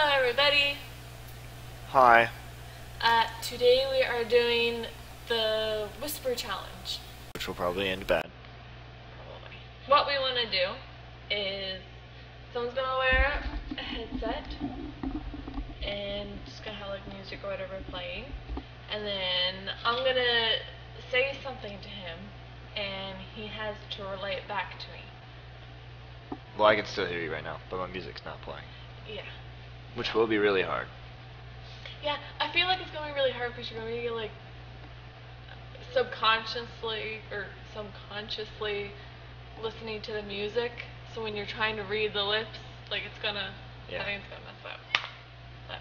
Hello, everybody. Hi. Uh, today we are doing the Whisper Challenge. Which will probably end bad. Probably. What we want to do is someone's gonna wear a headset and just gonna have like music or whatever playing, and then I'm gonna say something to him, and he has to relate back to me. Well, I can still hear you right now, but my music's not playing. Yeah. Which will be really hard. Yeah, I feel like it's gonna be really hard because you're gonna be like subconsciously or subconsciously listening to the music. So when you're trying to read the lips, like it's gonna, Yeah. I think it's gonna mess up. But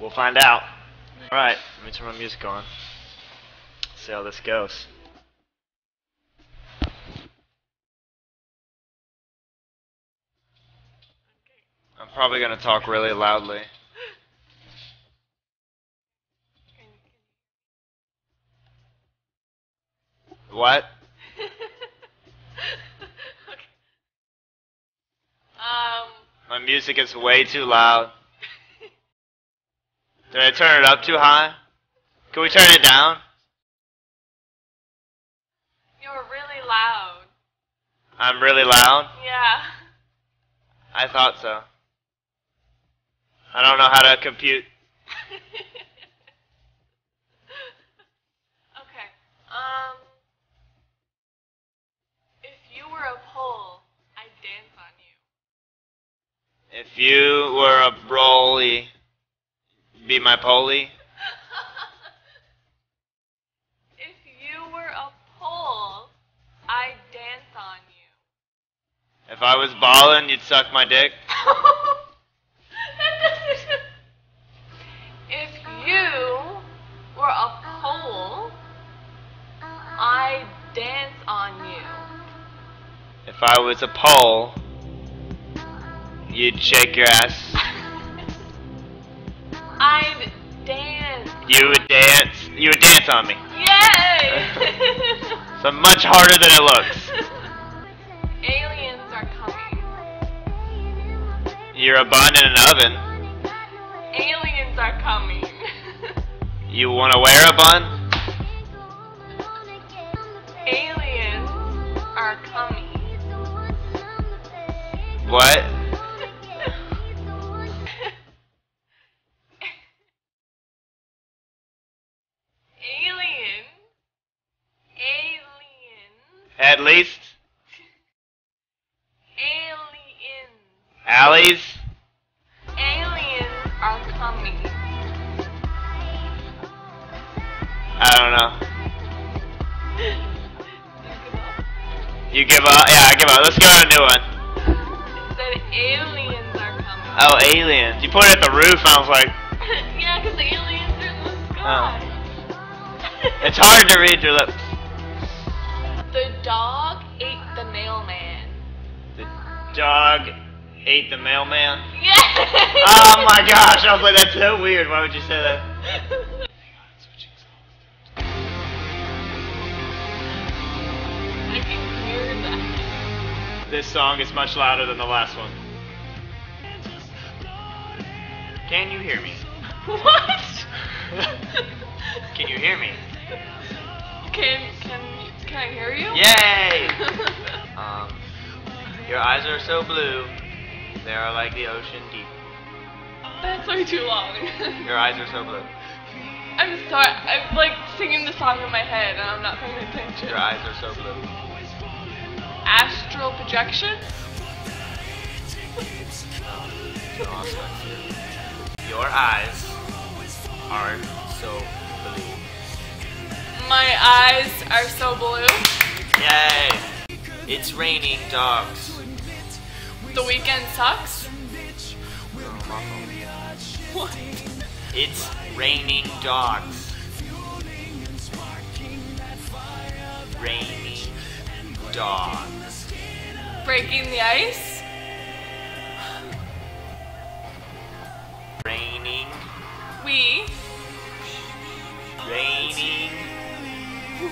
We'll find out. Alright, let me turn my music on. See how this goes. Probably gonna talk really loudly. What? okay. Um. My music is way too loud. Did I turn it up too high? Can we turn it down? You're really loud. I'm really loud. Yeah. I thought so. I don't know how to compute. okay. Um. If you were a pole, I'd dance on you. If you were a broly, be my poly. if you were a pole, I'd dance on you. If I was ballin', you'd suck my dick. If I was a pole, you'd shake your ass. I'd dance. You would dance. You would dance on me. Yay! So much harder than it looks. Aliens are coming. You're a bun in an oven. Aliens are coming. You wanna wear a bun? What? Alien. Alien. At least? Aliens. Alleys? Aliens are coming. I don't know. You give up? Yeah, I give up. Let's go on a new one. Said aliens are coming. Oh, aliens. You pointed at the roof, I was like, yeah, because the aliens are in the sky. Oh. it's hard to read your lips. The dog ate the mailman. The dog ate the mailman. Yeah. Oh my gosh, I was like, that's so weird. Why would you say that? This song is much louder than the last one. Can you hear me? What? Can you hear me? Can can can I hear you? Yay! Um, your eyes are so blue, they are like the ocean deep. That's way too long. Your eyes are so blue. I'm sorry. I'm like singing the song in my head and I'm not paying attention. Your eyes are so blue. Astral projection? Your eyes are so blue. My eyes are so blue. Yay! It's raining dogs. The weekend sucks. What? It's raining dogs. Raining dogs. Breaking the ice? Raining, We. raining,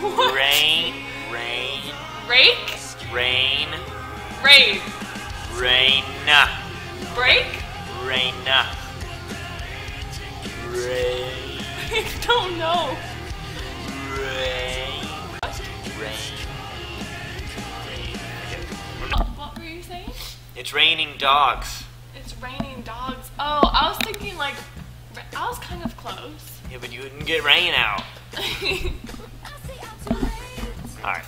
What? rain, rain, Rake? rain, Rave. rain, Break? Rain. Rain. I don't know. Rain. Rain. It's raining dogs. It's raining dogs. Oh, I was thinking like, I was kind of close. Yeah, but you didn't get rain out. Alright.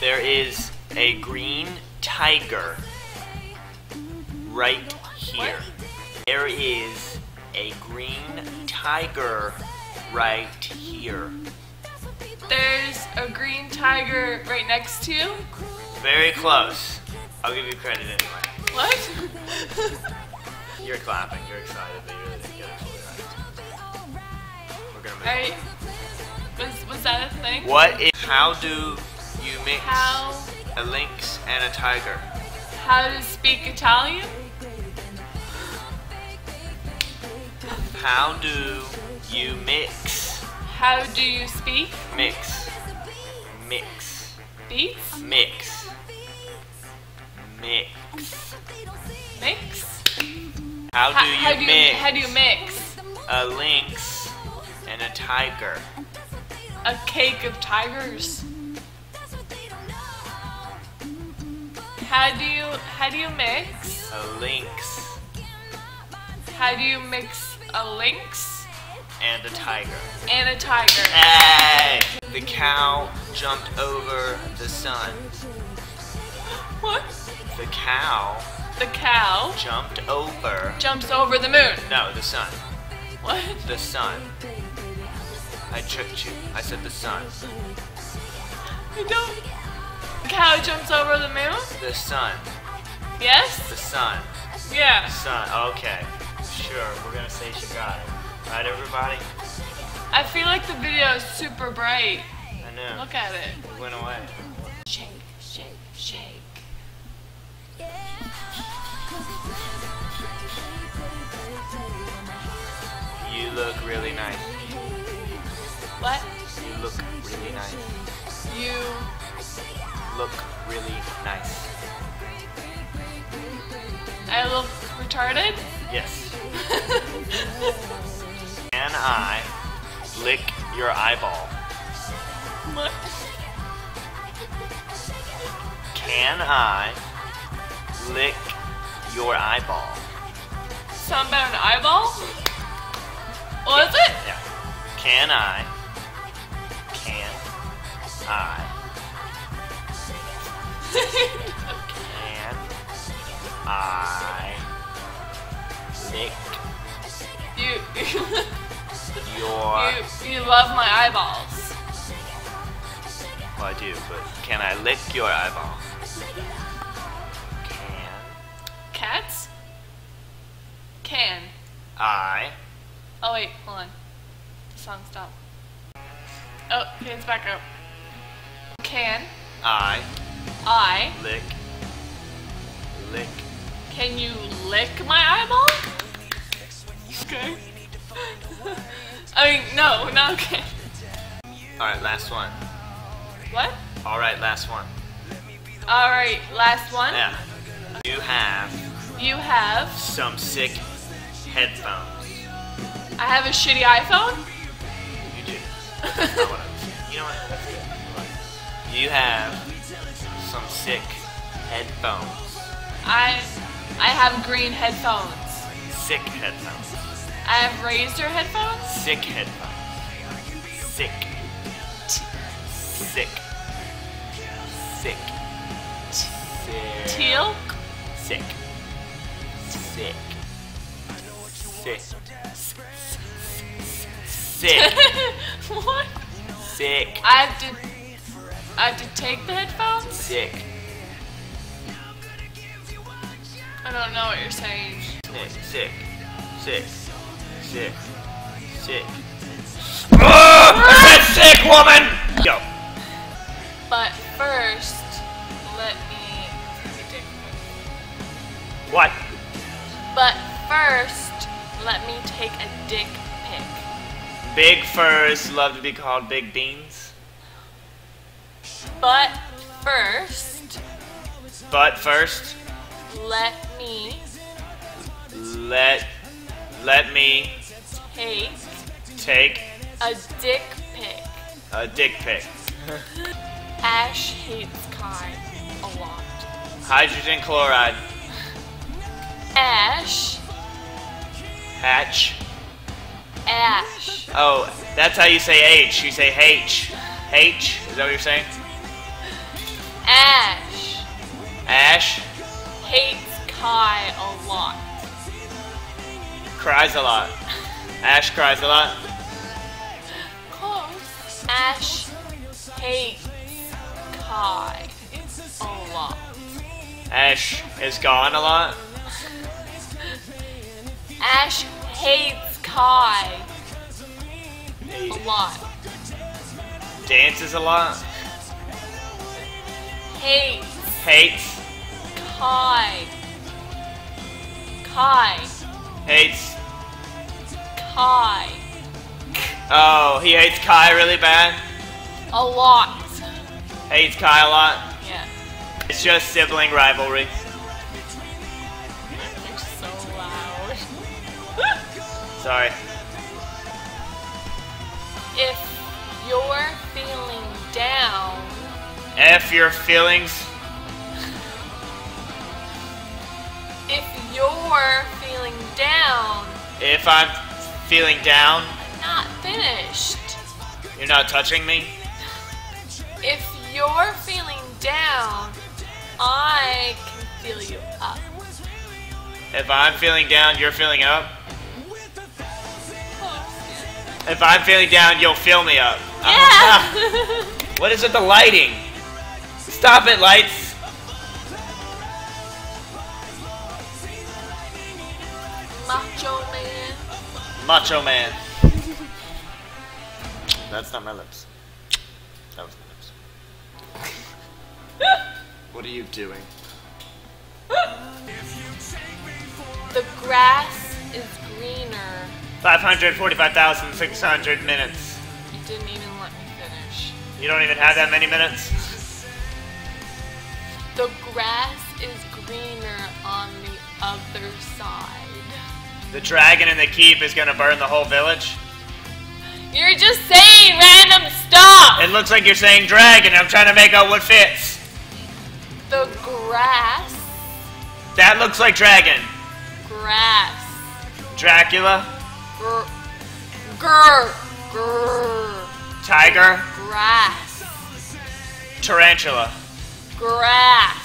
There is a green tiger right here. There is a green tiger right here. There's a green tiger right next to you. Very close. I'll give you credit anyway. What? You're clapping, you're excited, but you really didn't get it fully right. We're gonna move Alright. Was, was that a thing? What is, how do you mix How, a lynx and a tiger? how to speak Italian? How do you mix, How do you speak? mix, mix, Beats? mix, mix? Mix? How do you how do you, mix how do you mix? a lynx and a tiger? A cake of tigers. How do you how do you mix? A lynx How do you mix a lynx and a tiger. and a tiger? Hey! The cow jumped over the sun. What? The cow The cow jumped over. jumps over the moon. No, the sun. What? The sun. I tricked you. I said the sun. I don't. The cow jumps over the moon? The sun. Yes? The sun. Yeah. The sun. Okay. Sure. We're gonna say she got it. Right, everybody? I feel like the video is super bright. I know. Look at it. It went away. Shake, shake, shake. You look really nice. What? You look really nice. You. Look really nice. I look retarded? Yes. Can I lick your eyeball? what? Can I lick your eyeball? Something about an eyeball? What is it? Yeah. Can I? Can I? Can I lick you, your? you, you love my eyeballs. Well, I do, but can I lick your eyeball? Can Cats? Can. I? Oh wait, hold on. The song stopped. Oh, okay, it's back up. Can I I? lick lick Can you lick my eyeball? Okay. I mean, no, not okay. All right, last one. What? All right, last one. All right, last one. Yeah. You have You have. some sick headphones. I have a shitty iPhone. You do. That's not what I was saying. You know what? You have some sick headphones. I I have green headphones. Sick headphones. I have Razer headphones. Sick headphones. Sick. Sick. Sick. Sick. Teal. Sick. Sick. Sick. Sick. what? Sick. I have to. I have to take the headphones. Sick. I don't know what you're saying. Sick. Sick. Sick. Sick. Sick. Ah! I said sick, woman! Go. But first, let me take a dick pic. What? But first, let me take a dick pic. Big furs love to be called big beans. But first, But first, let me let let me take take a dick pic. a dick pic. Ash hates Kai a lot. Hydrogen chloride. Ash, Hatch. Ash, Oh, that's how you say H. You say H. H? Is that what you're saying? Ash Ash hates Kai a lot. cries a lot. Ash cries a lot. Close. Ash hates Kai a lot. Ash is gone a lot. Ash hates Kai a lot. dances a lot. Hates Hates. Kai. Kai. Hates. Kai. Oh, he hates Kai really bad. A lot. Hates Kai a lot. Yeah. It's just sibling rivalry. They're so loud. Sorry. if you're feeling down, F your feelings. if you're feeling down, If I'm feeling down, not finished. you're not touching me. If you're feeling down, I can feel you up. If I'm feeling down, you're feeling up. If I'm feeling down, you'll fill me up. Yeah. What is with the lighting? Stop it, lights. Macho. Macho man. That's not my lips. That was my lips. What are you doing? The grass is greener. 545,600 minutes. You didn't even let me finish. You don't even have that many minutes? The grass is greener on the other side. The dragon in the keep is gonna burn the whole village? You're just saying random stuff! It looks like you're saying dragon. I'm trying to make out what fits. The grass, That looks like dragon. grass, Dracula. gr, grr, grr, Tiger. grass, Tarantula. grass,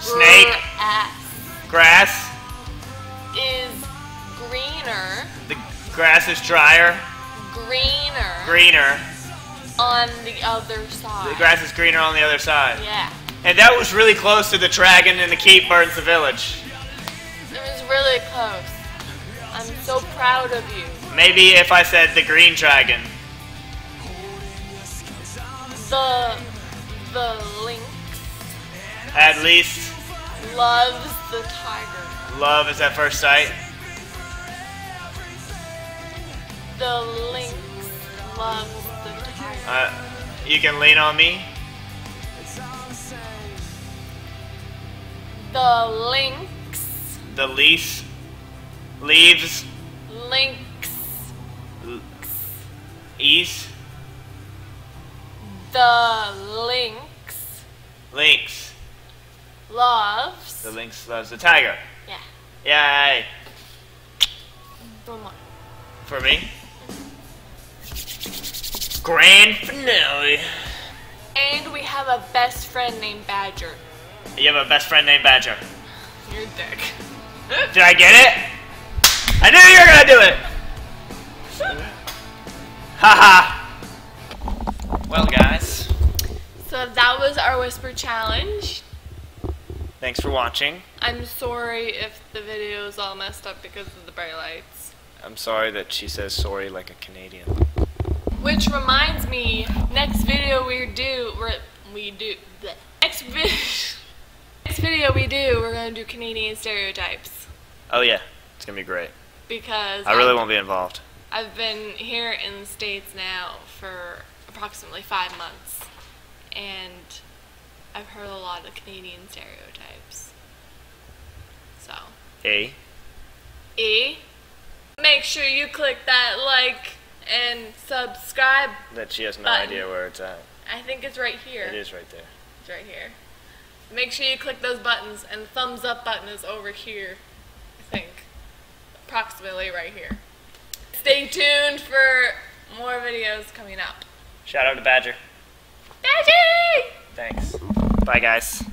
Snake. grass Grass. is greener, The grass is drier. greener Greener. on the other side. The grass is greener on the other side. Yeah, And that was really close to the dragon in the keep burns the village. it was really close. I'm so proud of you. Maybe if I said the green dragon. The the lynx At least loves the tiger. love is at first sight. The lynx loves the tiger. Uh, you can lean on me. The lynx The lease. Leaves. lynx l- Ease. the lynx Lynx. Loves The lynx loves the tiger. yeah Yay. one more For me. Grand finale. and we have a best friend named Badger. You have a best friend named Badger. You're a dick. Did I get it? I knew you were gonna do it! Haha. well, guys, So that was our whisper challenge. Thanks for watching. I'm sorry if the video is all messed up because of the bright lights. I'm sorry that she says sorry like a Canadian. Which reminds me, next video we do, we're, we do, the next video, next video we do, we're gonna do Canadian stereotypes Oh, yeah, it's gonna be great. because I really I've- won't be involved. I've been here in the States now for approximately five months. And I've heard a lot of Canadian stereotypes. A. E, make sure you click that like and subscribe. That she has no Button. idea where it's at. I think it's right here. It is right there. It's right here. Make sure you click those buttons, and the thumbs up button is over here. I think. Approximately right here. Stay tuned for more videos coming up. Shout out to Badger. Badger! Thanks. Bye, guys.